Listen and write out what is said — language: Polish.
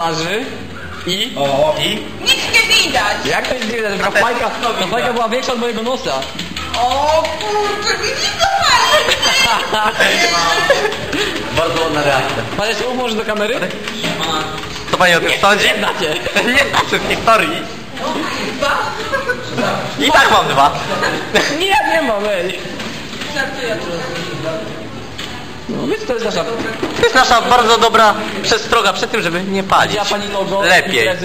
twarzy i... O, I? Nic nie widać. Jak to jest widać? Ta fajka, ta fajka była większa od mojego nosa. O kurczę, widzisz to fajnie. bardzo ładna reakcja. Pan jeszcze umóż do kamery? Co pani o tym sądzi? Nie znacie. Nie znaczy w historii. I tak mam dwa. Nie, nie mam, ej. Żartuję. No więc to jest nasza... To jest nasza bardzo dobra przestroga przed tym, żeby nie palić. Lepiej.